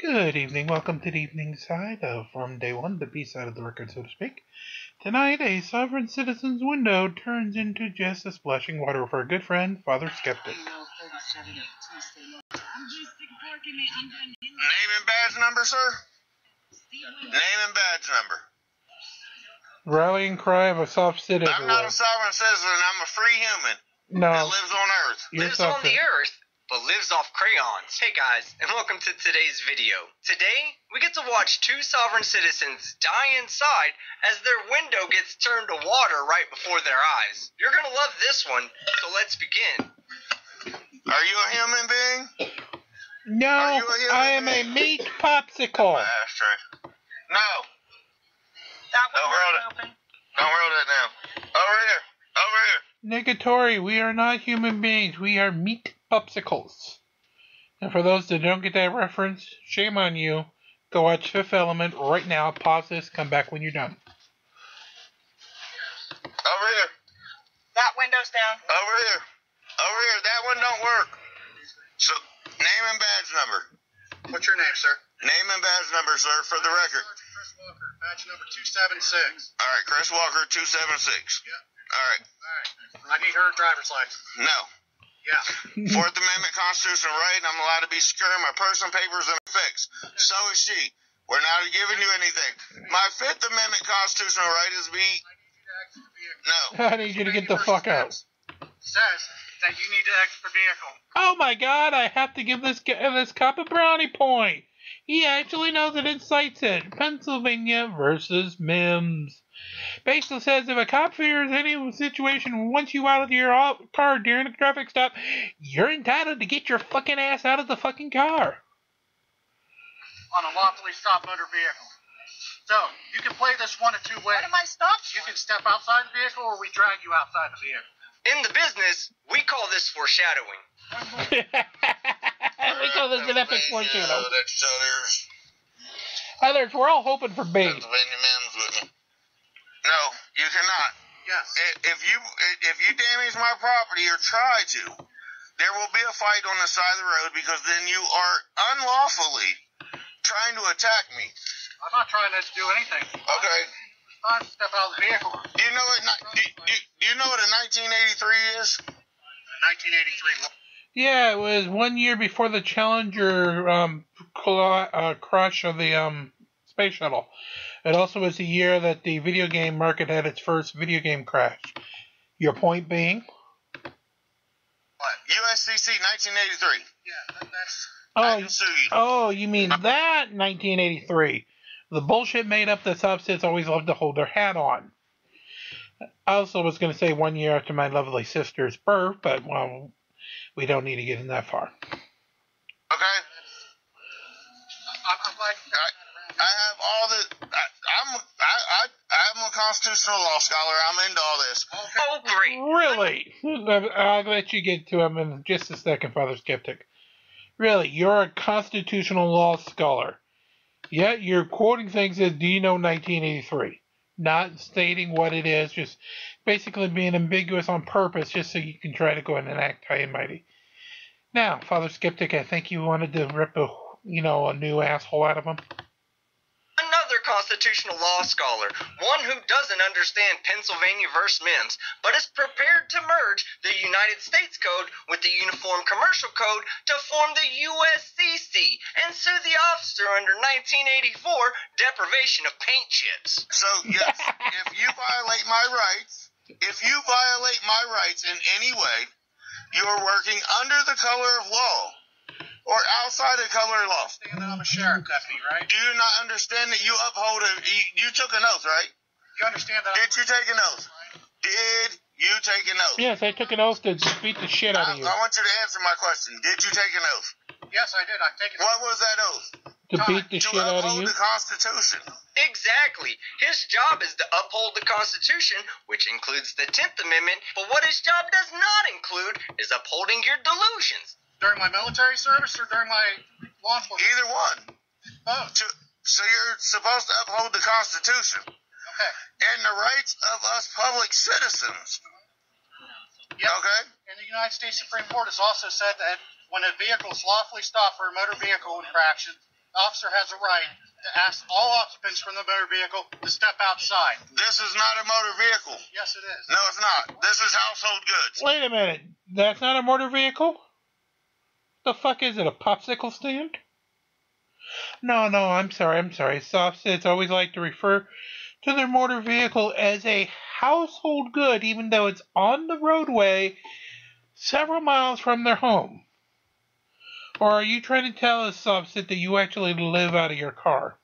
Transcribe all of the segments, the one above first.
Good evening. Welcome to the evening side of From Day One, the B side of the record, so to speak. Tonight, a sovereign citizen's window turns into just a splashing water for a good friend, Father Skeptic. Name and badge number, sir? Name and badge number. Rallying cry of a soft citizen. I'm not a sovereign citizen. I'm a free human No, that lives on Earth. you're lives on the earth, but lives off crayons. Hey guys, and welcome to today's video. Today, we get to watch two sovereign citizens die inside as their window gets turned to water right before their eyes. You're gonna love this one, so let's begin. Are you a human being? No, Are you a human I am a meat popsicle. Ashtray. No. That Don't one roll was it. open. Don't roll that down. Over here. Over here. Negatory, we are not human beings. We are meat popsicles. And for those that don't get that reference, shame on you. Go watch Fifth Element right now. Pause this. Come back when you're done. Over here. That window's down. Over here. Over here. That one don't work. So, name and badge number. What's your name, sir? Name and badge number, sir, for the record. Sergeant Chris Walker, badge number 276. All right, Chris Walker, 276. Yep. All right. Alright. I need her driver's license. No. Yeah. Fourth Amendment constitutional right. I'm allowed to be secure in my person, papers, and effects. So is she. We're not giving you anything. My Fifth Amendment constitutional right is be. I need you to exit the vehicle. No. I need you to get the fuck out. Says that you need to exit the vehicle. Oh my god, I have to give this this cop a brownie point. He actually knows it incites it. Pennsylvania versus Mimms. Basically says if a cop fears any situation wants you out of your car during a traffic stop, you're entitled to get your fucking ass out of the fucking car. On a lawfully stopped motor vehicle. So, you can play this one of two ways. What am I stopped You can step outside the vehicle or we drag you outside the vehicle. In the business, we call this foreshadowing. we call this an epic Pennsylvania, foreshadow. That's so there's Others, we're all hoping for bait. Pennsylvania men's with me. No, you cannot. Yes. If you if you damage my property or try to, there will be a fight on the side of the road because then you are unlawfully trying to attack me. I'm not trying to do anything. Okay. It's time to step out of the vehicle. Do you know what? Do, do, do you know what a 1983 is? 1983. Yeah, it was one year before the Challenger um, cl- uh, crush of the um, space shuttle. It also was the year that the video game market had its first video game crash. Your point being? What? USCC 1983. Yeah, that, that's. I Oh, can sue you. oh, you mean that 1983? The bullshit made up that substance always love to hold their hat on. I also was going to say one year after my lovely sister's birth, but well, we don't need to get in that far. Okay. I'm, I'm glad you got that around. I have all the. I, I'm I, I I'm a constitutional law scholar. I'm into all this. Oh, great. Really? I'll let you get to him in just a second, Father Skeptic. Really, you're a constitutional law scholar. Yet you're quoting things as do you know 1983? Not stating what it is, just basically being ambiguous on purpose just so you can try to go in and act high and mighty. Now, Father Skeptic, I think you wanted to rip a, you know, a new asshole out of him. Another constitutional law scholar, one who doesn't understand Pennsylvania versus Mimms, but is prepared to merge the United States Code with the Uniform Commercial Code to form the USCC and sue the officer under 1984 deprivation of paint chips. So yes, if you violate my rights, if you violate my rights in any way, you're working under the color of law or outside of color of law. Understand that I'm a sheriff deputy, right? Do you not understand that you uphold a? You, you took an oath, right? You understand that? Did you take an oath? Did you take an oath? Yes, I took an oath to beat the shit out I, of you. I want you to answer my question. Did you take an oath? Yes, I did. I've taken. What was that oath? To beat the to shit out of uphold you. the Constitution. Exactly. His job is to uphold the Constitution, which includes the 10th Amendment, but what his job does not include is upholding your delusions. During my military service or during my law enforcement? Either one. Both. To, so you're supposed to uphold the Constitution Okay. and the rights of us public citizens. Yep. Okay? And the United States Supreme Court has also said that when a vehicle is lawfully stopped for a motor vehicle infraction, the officer has a right to ask all occupants from the motor vehicle to step outside. This is not a motor vehicle. Yes, it is. No, it's not. This is household goods. Wait a minute. That's not a motor vehicle? The fuck is it? A popsicle stand? No, no, I'm sorry, I'm sorry. Softshits always like to refer to their motor vehicle as a household good, even though it's on the roadway several miles from their home. Or are you trying to tell us, Softsit, that you actually live out of your car?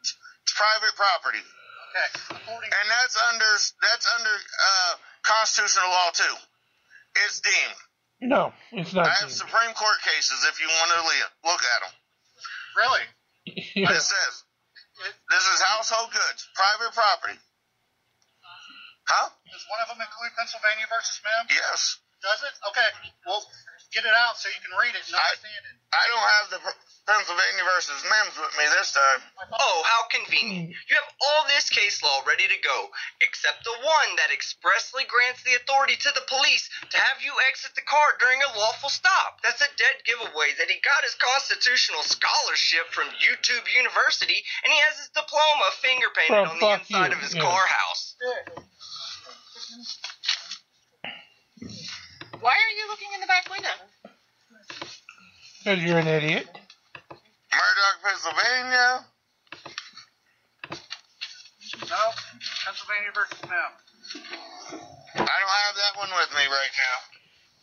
It's private property, Okay. And that's under that's under uh, constitutional law too. It's deemed. No, it's not. I have Supreme Court cases if you want to le- look at them. really, Yeah. It says this is household goods, private property. Huh? does one of them include Pennsylvania versus Mem? Yes. Does it? Okay. Well, get it out so you can read it and I- understand it. I don't have the Pennsylvania versus Mimms with me this time. Oh, how convenient. You have all this case law ready to go, except the one that expressly grants the authority to the police to have you exit the car during a lawful stop. That's a dead giveaway that he got his constitutional scholarship from YouTube University, and he has his diploma finger painted Well, on the inside you, of his yeah. car house. Why are you looking in the back window? Because you're an idiot. Murdock, Pennsylvania. No. Pennsylvania versus Mem. I don't have that one with me right now.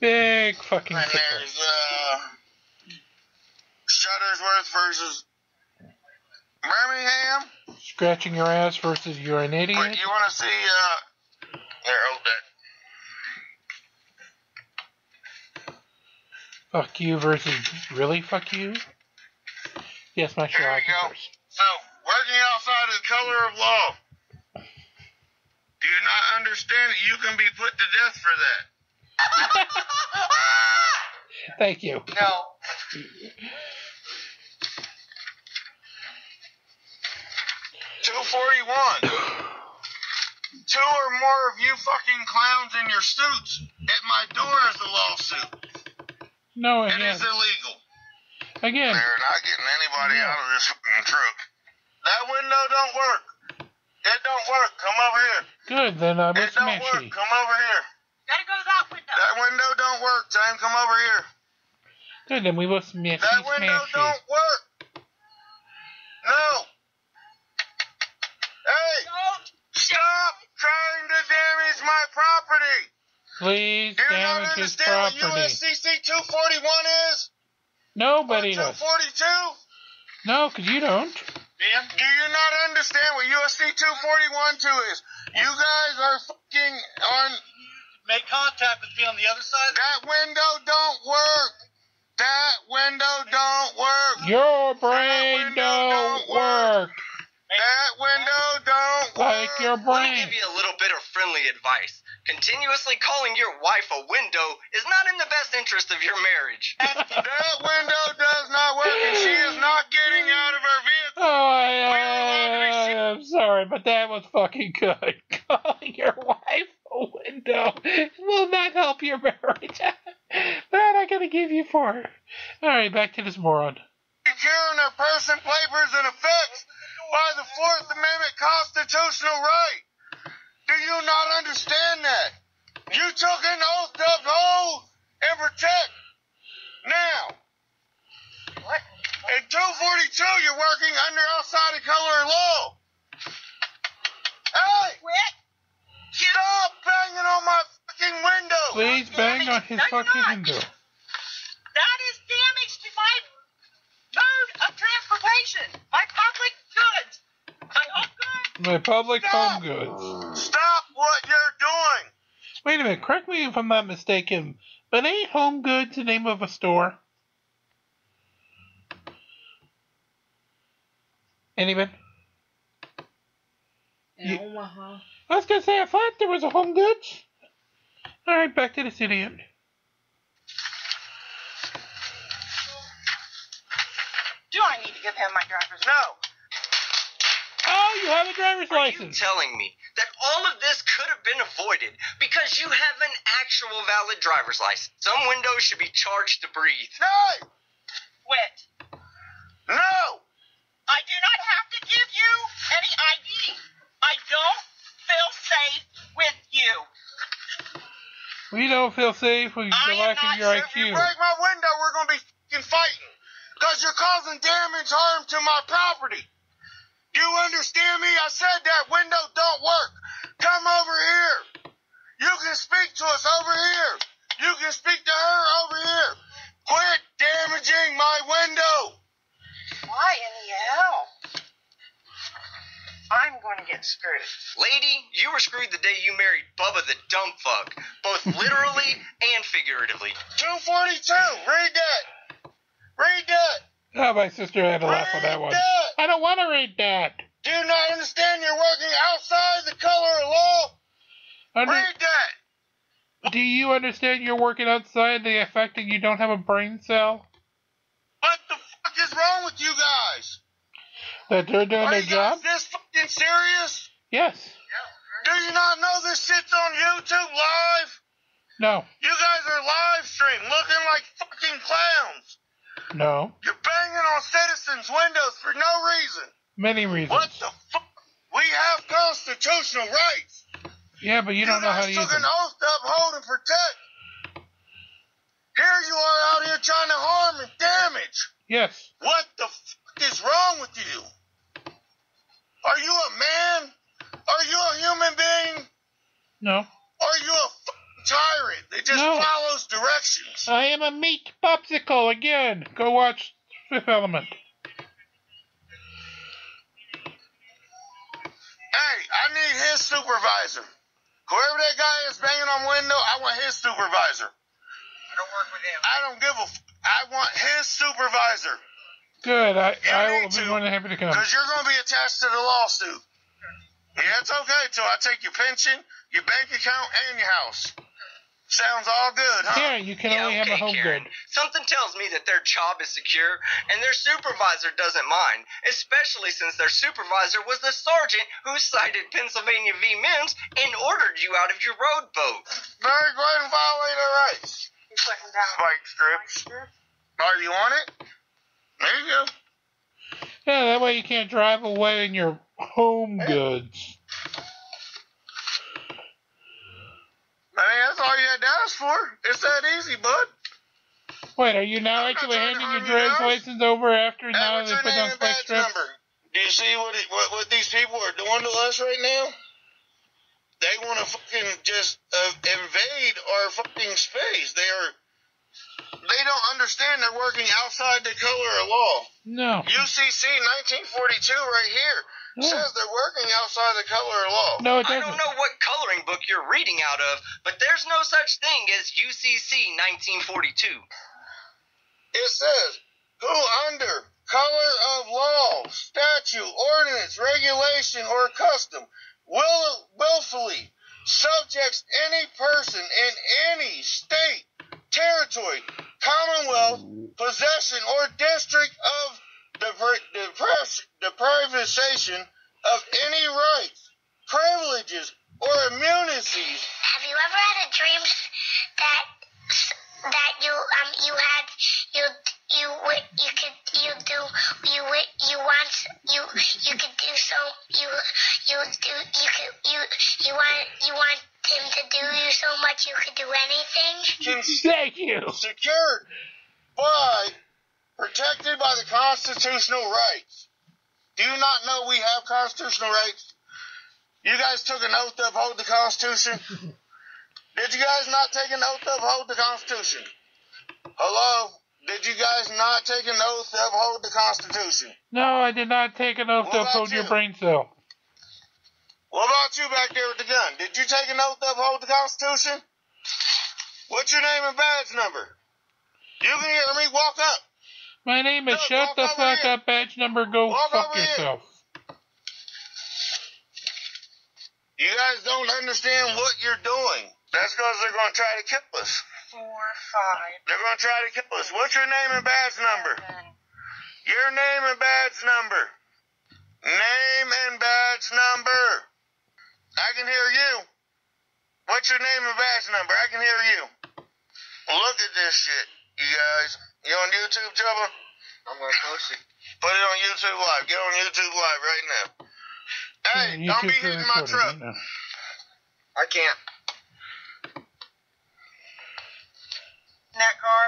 Big fucking And kicker. there's uh, Shuttlesworth versus Birmingham. Scratching your ass versus you're an But idiot. you want to see? Uh, here, hold that. Fuck you versus really fuck you. Yes, my Here Sherlock we go. first. So, working outside of the color of law. Do you not understand that you can be put to death for that? Thank you. Now, Two forty-one. Two or more of you fucking clowns in your suits at my door is a lawsuit. No, It again, is illegal. Again, They're not getting anybody out of this fucking truck. That window don't work. It don't work. Come over here. good. Then I It was don't work. Come over here. Gotta go to that window. That window don't work. Time. Come over here. Good. Then we was smashy, That window smashy. don't work. No. Hey, Don't. stop trying to damage my property. Please Do you not damage his understand what. USCC 241 is? Nobody Or does. 242? No, 'cause you don't. Ben, Do you not understand what USC 241 2 is? You guys are fucking on. make contact with me on the other side. That window don't work. That window don't work. Your brain don't don't work. work. That window don't work. Like work. your Let me brain. give you a little bit of friendly advice. Continuously calling your wife a window is not in the best interest of your marriage. That window does not work, and she is not getting out of her vehicle. Oh, I, I, I'm sorry, but that was fucking good. Calling your wife a window will not help your marriage. that I gotta give you for. All right, back to this moron. Securing a person, papers, and effects by the Fourth Amendment constitutional right. Do you not understand that? You took an oath to uphold and protect. Now, What? in 242, you're working under outside of color of law. Hey, Quit. stop banging on my fucking window. Please bang on his No, fucking not. window. That is damage to my mode of transportation. My public goods. My home goods. My public Stop. home goods. Stop what you're doing. Wait a minute, correct me if I'm not mistaken, but ain't Home Goods the name of a store? Anyone? You- Omaha. I was gonna say, I thought there was a Home Goods. Alright, back to the idiot. Do I need to give him my driver's No. Oh, you have a driver's Are you license. telling me that all of this could have been avoided because you have an actual valid driver's license. Some windows should be charged to breathe. No! Quit. No! I do not have to give you any ID. I don't feel safe with you. We don't feel safe with the lack of your IQ. If you break my window, we're going to be fighting because you're causing damage harm to my property. You understand me? I said that window don't work. Come over here. You can speak to us over here. You can speak to her over here. Quit damaging my window. Why in the hell? I'm going to get screwed. Lady, you were screwed the day you married Bubba the dumb fuck, both literally and figuratively. 242. Read that. Read that. Oh, my sister had to laugh on that one. that. I don't want to read that. Do you not understand you're working outside the color of law? Under, Read that. do you understand you're working outside the effect that you don't have a brain cell? What the fuck is wrong with you guys? That they're doing Are their you job? guys this fucking serious? Yes. Do you not know this shit's on YouTube live? No. You guys are live stream looking like fucking clowns. No. You're on citizens' windows for no reason. Many reasons. What the fuck? We have constitutional rights. Yeah, but you don't know how to use them. took an oath to uphold and protect. Here you are out here trying to harm and damage. Yes. What the fuck is wrong with you? Are you a man? Are you a human being? No. Are you a tyrant that just No. follows directions? I am a meat popsicle again. Go watch Fifth Element. Hey, I need his supervisor. Whoever that guy is banging on window, I want his supervisor. I don't work with him. I don't give a. F- I want his supervisor Good. I, You I will be to, more than happy to come. because you're going to be attached to the lawsuit. Yeah, it's okay till I take your pension, your bank account, and your house. Sounds all good, huh? Yeah, you can Yeah, only have a home Karen. good. Something tells me that their job is secure and their supervisor doesn't mind, especially since their supervisor was the sergeant who cited Pennsylvania v. Mimms and ordered you out of your road boat. Very go ahead and violate our rights. He's putting down Spike strips. Oh, you want it? There you go. Yeah, that way you can't drive away in your home goods. I mean, that's all you had to ask for. It's that easy, bud. Wait, are you now I'm actually handing your harm you driver's license over after Hey, now they put name down and spike badge strips? Do you see what, it, what what these people are doing to us right now? They want to fucking just uh, invade our fucking space. They are. They don't understand they're working outside the color of law. No. UCC 1942 right here Yeah. says they're working outside the color of law. No, it I doesn't. don't know what coloring book you're reading out of, but there's no such thing as UCC 1942. It says, who under color of law, statute, ordinance, regulation, or custom will willfully subjects any person in any state, territory, commonwealth, possession, or district of the deprivation deprivation of any rights, privileges, or immunities Have you ever had a dream that that you um you had you you wi- you could you do you wi- you want you you could do so you you do you could you you want you want him to do you so much you could do anything? Thank you. secured by, protected by the constitutional rights. Do you not know we have constitutional rights? You guys took an oath to uphold the Constitution? Did you guys not take an oath to uphold the Constitution? Hello? Did you guys not take an oath to uphold the Constitution? No, I did not take an oath What to about uphold your brain cell. What about you back there with the gun? Did you take an oath to uphold the Constitution? What's your name and badge number? You can hear me. Walk up. My name is Look, Shut the Fuck here. Up Badge Number Go Walk Fuck over here. Yourself. You guys don't understand what you're doing. That's because they're going to try to kill us. Four, five, They're going to try to kill us. What's your name and badge number? seven. Your name and badge number. Name and badge number. I can hear you. What's your name and badge number? I can hear you. Look at this shit, you guys. You on YouTube, Jubba? I'm going to post it. Put it on YouTube Live. Get on YouTube Live right now. Hey, Yeah, don't be hitting my truck. right. I can't. in that car?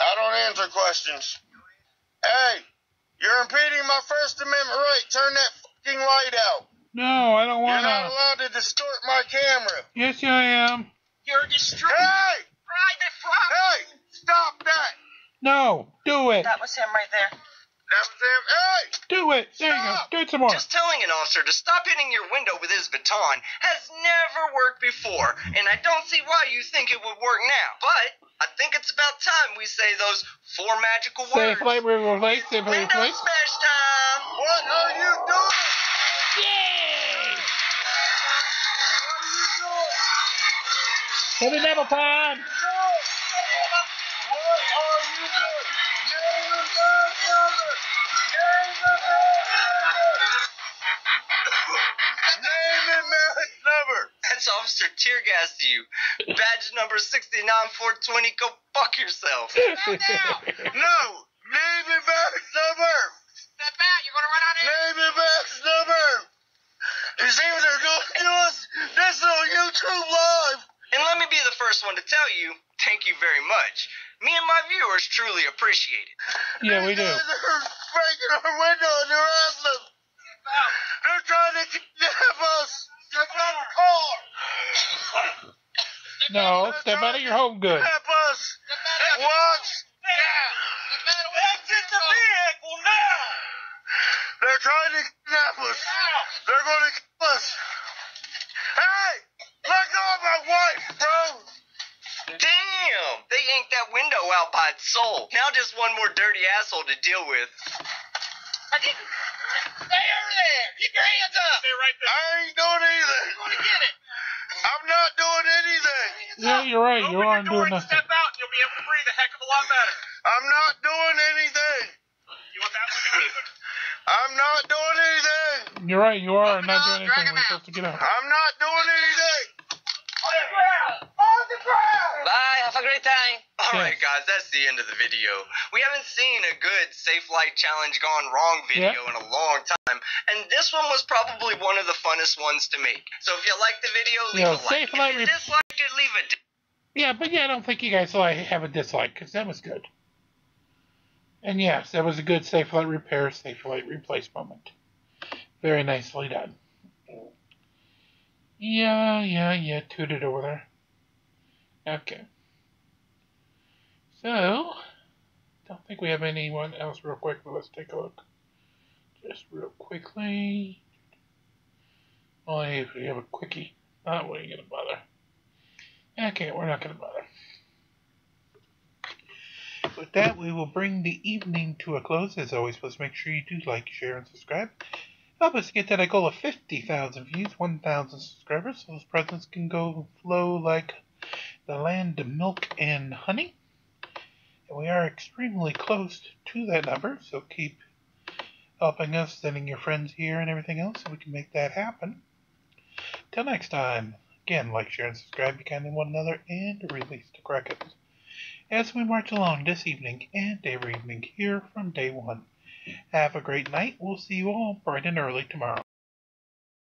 I don't answer questions. Hey, you're impeding my First Amendment right. Turn that fucking light out. No, I don't want to. You're not allowed to distort my camera. Yes, I am. You're destroying Hey! Private property. Hey! Stop that! No, do it. That was him right there. That was him. Hey! Do it. There you go. Do it some more. Just telling an officer to stop hitting your window with his baton has never worked before, and I don't see why you think it would work now. But I think it's about time we say those four magical Safe words. light replace. Safelite Window replace. smash time! What are you doing? Yay! What are you doing? Heavy metal time. Officer Tear Gas to you. Badge number 69420, go fuck yourself. No! Name and badge number! Step out. You're going to run out of here. Name and badge number! You see what they're going to us? This is on YouTube Live! And let me be the first one to tell you, thank you very much. Me and my viewers truly appreciate it. yeah, we do. Are breaking our window and harassing us. They're trying to kidnap us. Get out of the car. No, step out of your home good. Kidnap us. Watch. Exit the vehicle now. They're trying to kidnap us. They're going to kill us. Hey, let go of my wife, bro. Damn! They yanked that window out by its soul. Now just one more dirty asshole to deal with. Stay over there. Keep your hands up. Stay right there. I ain't doing anything. You're going to get it. I'm not doing anything. Yeah, you're right. You aren't doing nothing. Step out, and you'll be able to breathe a heck of a lot better. I'm not doing anything. You want that one? I'm not doing anything. You're right. You are not doing anything. him We're supposed to get out. I'm not doing anything. On the ground. On the ground. Bye, have a great time. Alright, Yes. guys, that's the end of the video. We haven't seen a good Safelite Challenge Gone Wrong video Yeah. in a long time, and this one was probably one of the funnest ones to make. So if you liked the video, leave Yeah, a like. Safe If Light you Re- disliked it, leave a di- Yeah, but yeah, I don't think you guys will have a dislike because that was good. And yes, that was a good Safelite repair, Safelite replace moment. Very nicely done. Yeah, yeah, yeah, tooted over there. Okay. So, don't think we have anyone else real quick, but let's take a look. Just real quickly. Only if we have a quickie. Not we ain't gonna bother. Okay, we're not going to bother. With that, we will bring the evening to a close. As always, please make sure you do like, share, and subscribe. Help us get that goal of 50,000 views, 1,000 subscribers, so those presents can go flow like the land of milk and honey. And we are extremely close to that number, so keep helping us, sending your friends here and everything else, so we can make that happen. Till next time. Again, like, share, and subscribe. Be kind to one another and release the crackers. As we march along this evening and every evening here from day one. Have a great night. We'll see you all bright and early tomorrow.